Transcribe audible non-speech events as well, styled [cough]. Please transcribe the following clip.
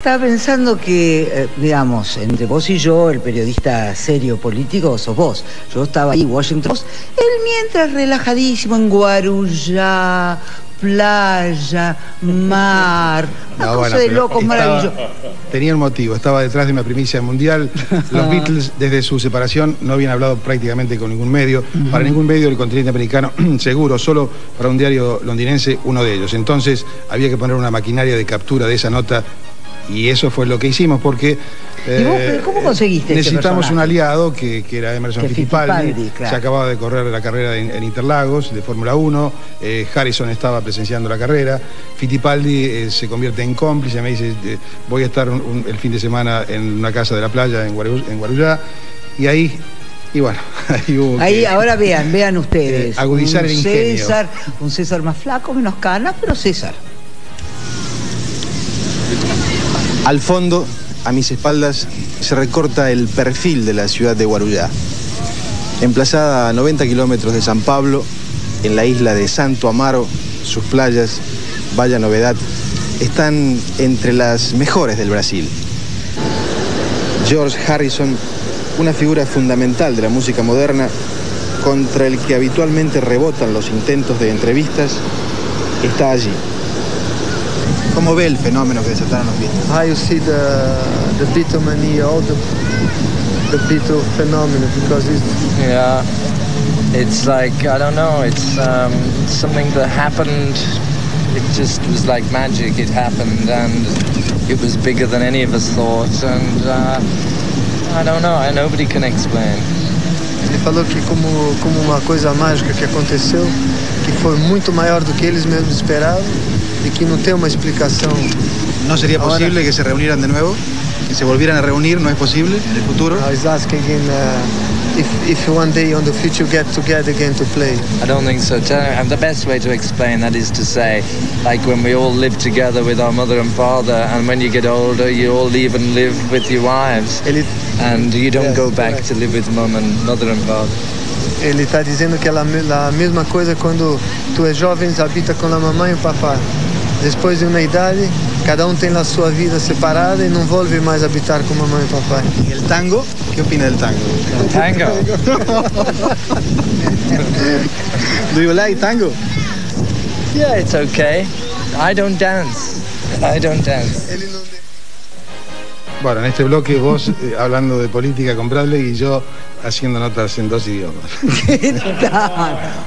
Estaba pensando que, eh, digamos, entre vos y yo, el periodista serio político, sos vos. Yo estaba ahí, Washington Post. Él mientras relajadísimo en Guarujá, playa, mar, una No, cosa bueno, de locos estaba- maravilloso. Tenía un motivo, estaba detrás de una primicia mundial. Los Beatles, desde su separación, no habían hablado prácticamente con ningún medio. Para ningún medio del continente americano, [clears throat] seguro, solo para un diario londinense, uno de ellos. Entonces, había que poner una maquinaria de captura de esa nota. Y eso fue lo que hicimos, porque. ¿Y vos, pero cómo conseguiste ese Necesitamos un aliado que, que era Emerson Que Fittipaldi. Fittipaldi, claro. Se acababa de correr la carrera en, en Interlagos de Fórmula 1. eh, Harrison estaba presenciando la carrera. Fittipaldi eh, se convierte en cómplice. Me dice: eh, Voy a estar un- un- el fin de semana en una casa de la playa en, Guaru- en Guarujá. Y ahí. Y bueno, [laughs] ahí hubo. Ahí, que- ahora vean, vean [laughs] ustedes. Eh, agudizar un el ingenio. César, un César más flaco, menos canas, pero César. Al fondo, a mis espaldas, se recorta el perfil de la ciudad de Guarujá. Emplazada a 90 kilómetros de San Pablo, en la isla de Santo Amaro, sus playas, vaya novedad, están entre las mejores del Brasil. George Harrison, una figura fundamental de la música moderna, contra el que habitualmente rebotan los intentos de entrevistas, está allí. ¿Cómo ve el fenómeno que desataron los Beatles? how you see the the Beatlemania, all the the Beatle phenomenon because it's Yeah, it's like I don't know. It's um, something that happened. It just was like magic. It happened, and it was bigger than any of us thought. And uh, I don't know. Nobody can explain. ele falou que como como uma coisa mágica que aconteceu, que foi muito maior do que eles mesmos esperavam e que não tem uma explicação. ¿No sería Ahora- posible que se reunieran de nuevo? ¿Que se volvieran a reunir? ¿No es posible en el futuro? I was asking him uh, if if one day on the future you get together again to play. I don't think so. Tell- And the best way to explain that is to say, like when we all live together with our mother and father, and when you get older, you all leave and live with your wives, Ele and you don't Yes, go back correct. to live with mum and mother and father. Ele está dizendo que é a me- a mesma coisa quando tu és jovem, habita com a mamãe e o papai. Depois de uma idade, cada um tem a sua vida separada e não volve mais habitar com mamãe e papai. ¿Y el tango? ¿Qué opina del tango? Tango. [laughs] Do you like tango? Yeah, it's okay. I don't dance. I don't dance. Bueno, en este bloque vos eh, hablando de política con Bradley y yo haciendo notas en dos idiomas. [laughs]